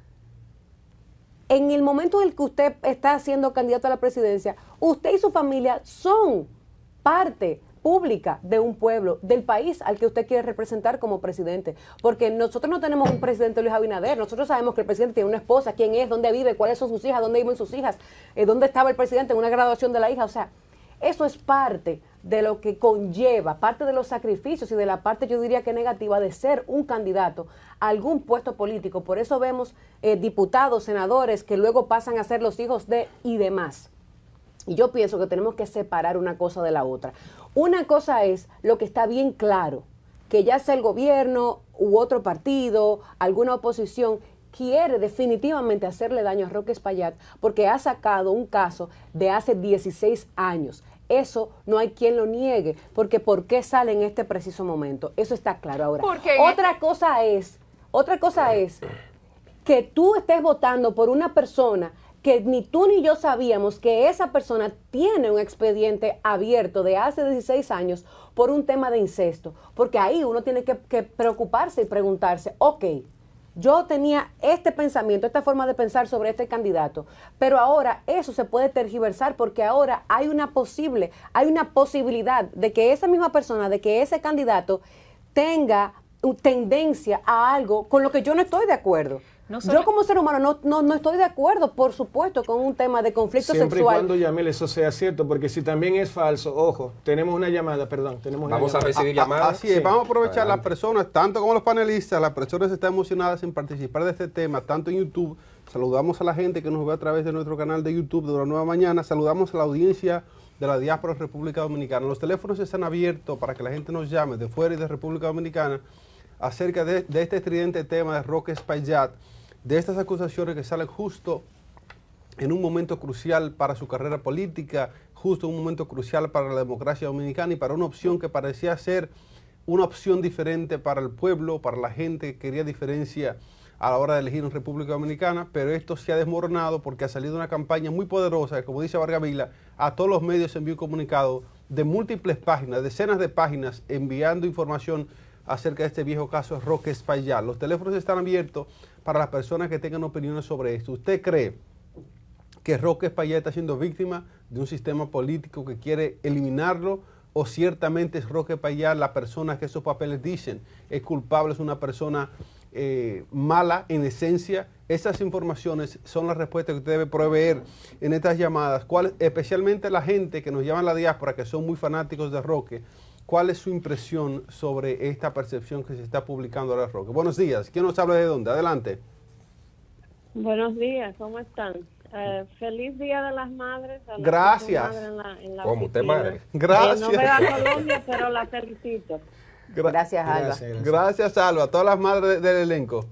en el momento en el que usted está siendo candidato a la presidencia, usted y su familia son parte pública de un pueblo, del país al que usted quiere representar como presidente. Porque nosotros no tenemos un presidente Luis Abinader, nosotros sabemos que el presidente tiene una esposa, quién es, dónde vive, cuáles son sus hijas, dónde viven sus hijas, eh, dónde estaba el presidente en una graduación de la hija. O sea, eso es parte de lo que conlleva, parte de los sacrificios y de la parte, yo diría que negativa, de ser un candidato a algún puesto político. Por eso vemos eh, diputados, senadores que luego pasan a ser los hijos de y demás. Y yo pienso que tenemos que separar una cosa de la otra. Una cosa es lo que está bien claro, que ya sea el gobierno u otro partido, alguna oposición, quiere definitivamente hacerle daño a Roque Espaillat porque ha sacado un caso de hace 16 años. Eso no hay quien lo niegue, porque ¿por qué sale en este preciso momento? Eso está claro ahora. Otra cosa es, otra cosa es que tú estés votando por una persona que ni tú ni yo sabíamos que esa persona tiene un expediente abierto de hace 16 años por un tema de incesto. Porque ahí uno tiene que, preocuparse y preguntarse, ok, yo tenía este pensamiento, esta forma de pensar sobre este candidato, pero ahora eso se puede tergiversar porque ahora hay una posible, hay una posibilidad de que esa misma persona, de que ese candidato tenga tendencia a algo con lo que yo no estoy de acuerdo yo como ser humano no, no, estoy de acuerdo, por supuesto, con un tema de conflicto Siempre sexual. Siempre y cuando, Yamil, eso sea cierto, porque si también es falso, ojo, tenemos una llamada, perdón, tenemos Vamos a recibir llamadas. Así es, vamos a aprovechar las personas, tanto como los panelistas, las personas están emocionadas en participar de este tema, tanto en YouTube. Saludamos a la gente que nos ve a través de nuestro canal de YouTube de la Nueva Mañana. Saludamos a la audiencia de la diáspora República Dominicana. Los teléfonos están abiertos para que la gente nos llame de fuera y de República Dominicana acerca de, este estridente tema de Roque Espaillat de estas acusaciones que salen justo en un momento crucial para su carrera política, justo en un momento crucial para la democracia dominicana y para una opción que parecía ser una opción diferente para el pueblo, para la gente que quería diferencia a la hora de elegir en República Dominicana, pero esto se ha desmoronado porque ha salido una campaña muy poderosa, como dice Vargavila, a todos los medios se envió un comunicado de múltiples páginas, decenas de páginas, enviando información acerca de este viejo caso Roque Espaillat. Los teléfonos están abiertos para las personas que tengan opiniones sobre esto. ¿Usted cree que Roque Espaillat está siendo víctima de un sistema político que quiere eliminarlo? ¿O ciertamente es Roque Espaillat la persona que esos papeles dicen es culpable, es una persona eh, mala en esencia? Esas informaciones son las respuestas que usted debe proveer en estas llamadas, ¿Cuál, especialmente la gente que nos llama a la diáspora, que son muy fanáticos de Roque. ¿Cuál es su impresión sobre esta percepción que se está publicando ahora Roque? Buenos días. ¿Quién nos habla de dónde? Adelante. Buenos días, ¿cómo están? Eh, feliz Día de las Madres. Gracias. ¿Cómo usted, madre? Gracias. no me da Colombia, pero la felicito. Gracias, Alba. Gracias, Alba. Todas las madres del elenco.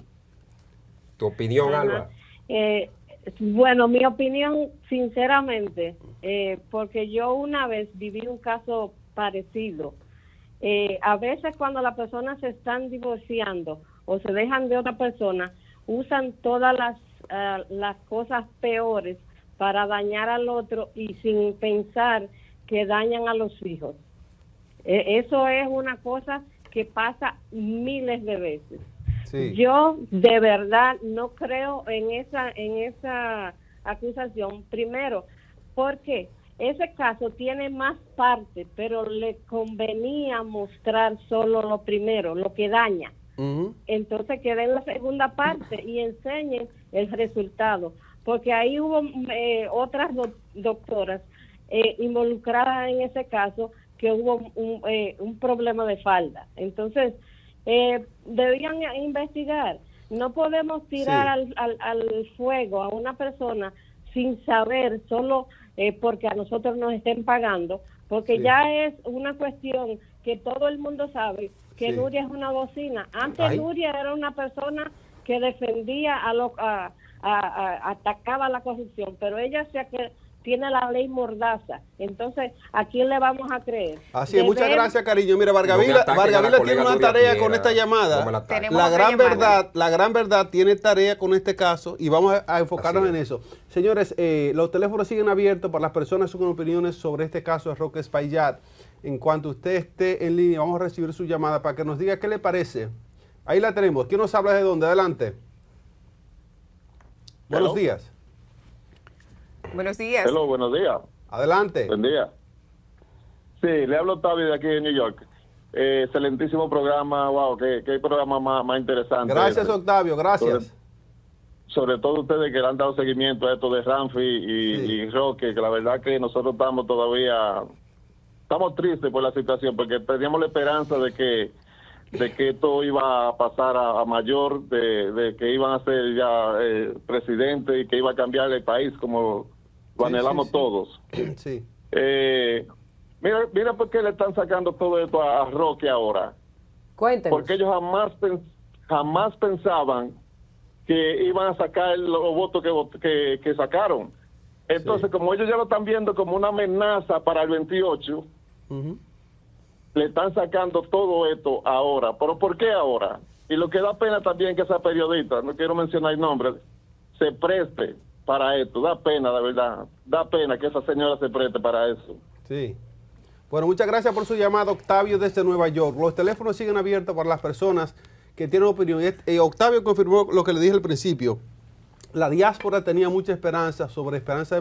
¿Tu opinión, Alba? Eh, bueno, mi opinión, sinceramente, eh, porque yo una vez viví un caso parecido. Eh, a veces cuando las personas se están divorciando o se dejan de otra persona, usan todas las, las cosas peores para dañar al otro y sin pensar que dañan a los hijos. eso es una cosa que pasa miles de veces. Yo de verdad no creo en esa en esa acusación. Primero, porque ese caso tiene más partes, pero le convenía mostrar solo lo primero, lo que daña. Entonces que den la segunda parte y enseñen el resultado, porque ahí hubo eh, otras doctoras eh, involucradas en ese caso que hubo un, eh, un problema de falda. Entonces, eh, debían investigar. No podemos tirar al, al, fuego a una persona sin saber, solo eh, porque a nosotros nos estén pagando, porque ya es una cuestión que todo el mundo sabe que Nuria es una bocina. Antes Nuria era una persona que defendía a, lo, a, atacaba la corrupción, pero ella se, tiene la ley mordaza. Entonces, ¿a quién le vamos a creer? Así es, muchas gracias, cariño. Mira, Vargavila, tiene una tarea con esta llamada. la, gran verdad, la gran verdad tiene tarea con este caso y vamos a, enfocarnos en eso. Señores, eh, los teléfonos siguen abiertos para las personas con opiniones sobre este caso de Roque Espaillat. En cuanto usted esté en línea, vamos a recibir su llamada para que nos diga qué le parece. Ahí la tenemos. ¿Quién nos habla de dónde? Adelante. Buenos días. Buenos días. Hello, buenos días. Adelante. Buen día. Sí, le hablo Octavio de aquí de New York. Eh, excelentísimo programa, wow, qué, qué programa más, interesante. Gracias, Octavio, gracias. Sobre, todo ustedes que le han dado seguimiento a esto de Ramfi y, Roque, que la verdad que nosotros estamos todavía, estamos tristes por la situación, porque teníamos la esperanza de que de que esto iba a pasar a, mayor, de, que iban a ser ya eh, presidente y que iba a cambiar el país como lo anhelamos todos. Sí. Eh, mira, mira por qué le están sacando todo esto a, Roque ahora. Cuéntenos. Porque ellos jamás, jamás pensaban que iban a sacar los votos que, que, sacaron. Entonces, como ellos ya lo están viendo como una amenaza para el 28, le están sacando todo esto ahora. ¿Pero por qué ahora? Y lo que da pena también que esa periodista, no quiero mencionar el nombre, se preste para esto. Da pena, de verdad. Da pena que esa señora se preste para eso. Sí. Bueno, muchas gracias por su llamada, Octavio, desde Nueva York. Los teléfonos siguen abiertos para las personas que tienen opinión. Eh, Octavio confirmó lo que le dije al principio. La diáspora tenía mucha esperanza sobre esperanza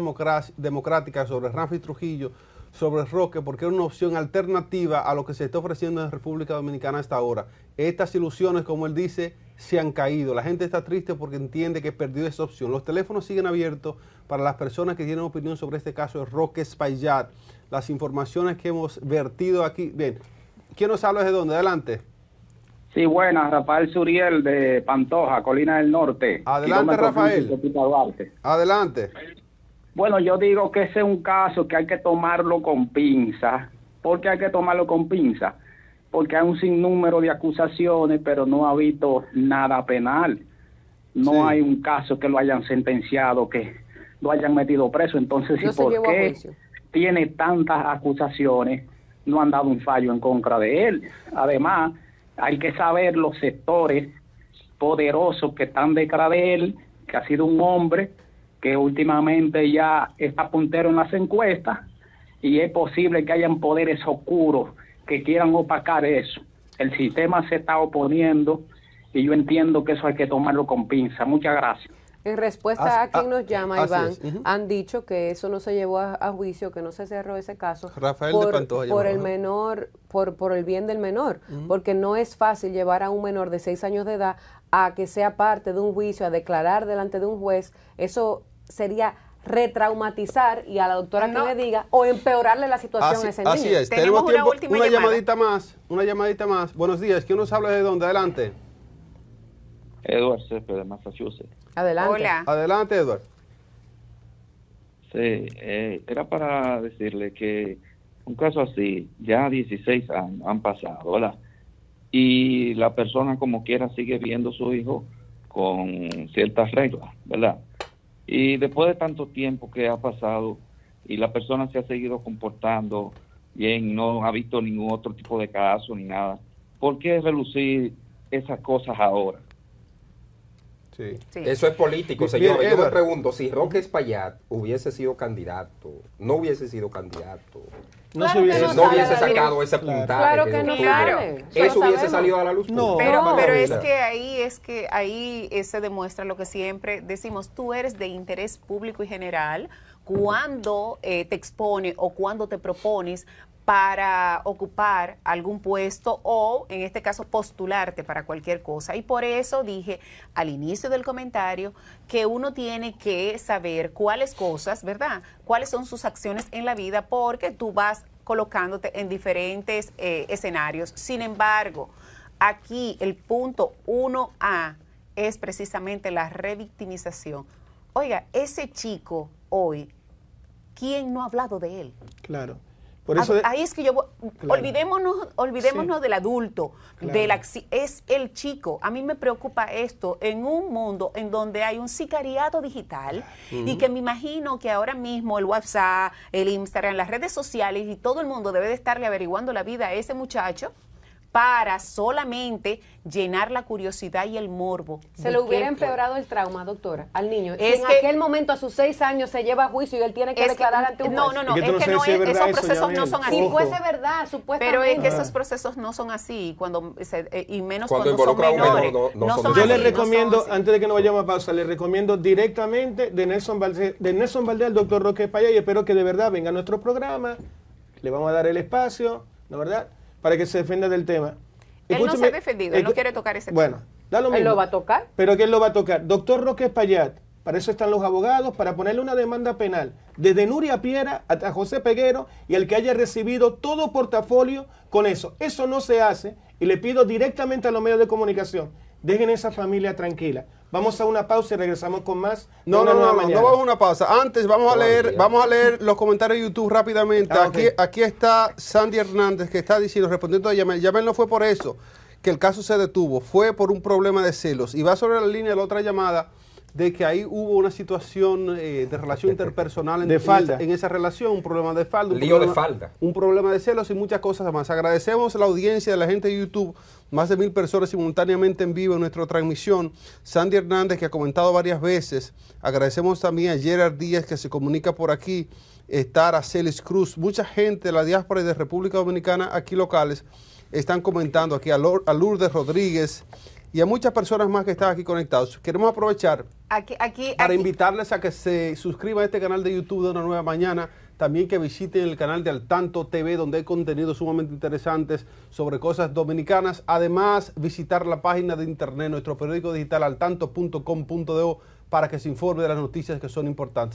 democrática, sobre Ramfi Trujillo, sobre Roque porque es una opción alternativa a lo que se está ofreciendo en República Dominicana hasta ahora. Estas ilusiones, como él dice, se han caído. La gente está triste porque entiende que perdió esa opción. Los teléfonos siguen abiertos para las personas que tienen opinión sobre este caso de Roque Espaillat. Las informaciones que hemos vertido aquí. Bien, ¿quién nos habla de dónde? Adelante. Sí, buenas, Rafael Suriel de Pantoja, Colina del Norte. Adelante, Rafael. Adelante. Bueno, yo digo que ese es un caso que hay que tomarlo con pinza. ¿Por qué hay que tomarlo con pinza? Porque hay un sinnúmero de acusaciones, pero no ha habido nada penal. No hay un caso que lo hayan sentenciado, que lo hayan metido preso. Entonces, ¿sí, ¿por qué? tiene tantas acusaciones, no han dado un fallo en contra de él. Además, hay que saber los sectores poderosos que están detrás de él, que ha sido un hombre que últimamente ya está puntero en las encuestas y es posible que hayan poderes oscuros que quieran opacar eso. El sistema se está oponiendo y yo entiendo que eso hay que tomarlo con pinza. Muchas gracias. En respuesta a quien nos llama, Iván, es, ujú. han dicho que eso no se llevó a, a juicio, que no se cerró ese caso Rafael de por, Pantoja por el ¿no? menor, por, por el bien del menor, porque no es fácil llevar a un menor de seis años de edad a que sea parte de un juicio, a declarar delante de un juez. Eso sería retraumatizar y a la doctora No. que le diga o empeorarle la situación Así, a ese niño. así es. Tenemos una tiempo- última una llamada. llamadita más, una llamadita más. Buenos días, ¿quién nos habla de dónde? Adelante. Edward Cepeda de Massachusetts. Adelante. Hola. Adelante, Edward. Sí, eh, era para decirle que un caso así, ya 16 años han pasado, ¿verdad? Y la persona como quiera sigue viendo a su hijo con ciertas reglas, ¿verdad? Y después de tanto tiempo que ha pasado y la persona se ha seguido comportando bien, no ha visto ningún otro tipo de caso ni nada, ¿por qué relucir esas cosas ahora? Sí. Sí. Eso es político, señores. Yo me pregunto, si Roque Espaillat hubiese sido candidato, no hubiese sido candidato, No Claro se que hubiese no no sacado ese puntaje. Claro que que no. Claro. Eso hubiese sabemos. salido a la luz. No. Pero, No, pero o es que ahí es que ahí eh, se demuestra lo que siempre decimos, tú eres de interés público y general cuando eh, te expone o cuando te propones para ocupar algún puesto o, en este caso, postularte para cualquier cosa. Y por eso dije al inicio del comentario que uno tiene que saber cuáles cosas, ¿verdad? Cuáles son sus acciones en la vida porque tú vas colocándote en diferentes eh, escenarios. Sin embargo, aquí el punto 1A es precisamente la revictimización. Oiga, ese chico hoy, ¿quién no ha hablado de él? Claro. Por eso Ah, Ahí es que yo Claro. olvidémonos, olvidémonos Sí. del adulto, Claro. es el chico. A mí me preocupa esto en un mundo en donde hay un sicariato digital y que me imagino que ahora mismo el WhatsApp, el Instagram, las redes sociales y todo el mundo debe de estarle averiguando la vida a ese muchacho para solamente llenar la curiosidad y el morbo. Se le hubiera empeorado el trauma, doctora, al niño. Si en que- aquel momento a sus seis años se lleva a juicio y él tiene que declarar ante un no, juez. no, no, Es que no que sabes no si es verdad esos eso, procesos no son así. Si fuese verdad, supuestamente. Pero es que esos procesos no son así, cuando se- eh, y menos Cuando cuando, son menor, menores. no- no son Yo así, le recomiendo, antes de que nos vayamos a pausa, le recomiendo directamente de Nelson Valdés, de Nelson Valdés al doctor Roque Paya y espero que de verdad venga a nuestro programa. Le vamos a dar el espacio, ¿no verdad? Para que se defienda del tema. Él no se ha defendido, él no quiere ese Bueno, tema. da lo mismo. ¿Él lo va a tocar? Pero que él lo va a tocar. Doctor Roque Espaillat, para eso están los abogados, para ponerle una demanda penal. Desde Nuria Piera hasta José Peguero y el que haya recibido todo portafolio con eso. Eso no se hace y le pido directamente a los medios de comunicación, dejen esa familia tranquila. Vamos a una pausa y regresamos con más. No, no, no, no, no vamos a una pausa. Antes vamos a leer, vamos a leer los comentarios de YouTube rápidamente. Ah. Aquí, aquí está Sandy Hernández que está diciendo, respondiendo a Yamel. Yamel no fue por eso que el caso se detuvo, fue por un problema de celos. Y va sobre la línea de la otra llamada de que ahí hubo una situación eh, de relación interpersonal en, De falda. esa, en esa relación, un problema de falda. Un Lío de problema- falda. Un problema de celos y muchas cosas más. Agradecemos la audiencia de la gente de YouTube, más de mil personas simultáneamente en vivo en nuestra transmisión. Sandy Hernández, que ha comentado varias veces. Agradecemos también a Gerard Díaz, que se comunica por aquí. Está Aracelis Cruz. Mucha gente de la diáspora y de República Dominicana, aquí locales, están comentando aquí a, a Lourdes Rodríguez y a muchas personas más que están aquí conectados. Queremos aprovechar Aquí, aquí, para aquí- invitarles a que se suscriban a este canal de YouTube de Una Nueva Mañana. También que visiten el canal de Al Tanto TV, donde hay contenidos sumamente interesantes sobre cosas dominicanas. Además, visitar la página de internet, nuestro periódico digital altanto.com.do, para que se informe de las noticias que son importantes.